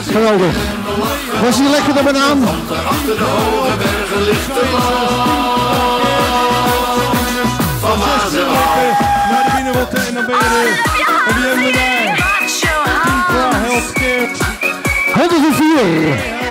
Geweldig. Was hij lekker de banaan? Achter de hoge bergen ligt de Van naar de binnenwatten en dan ben je er. En die hebben we is Healthcare. 104.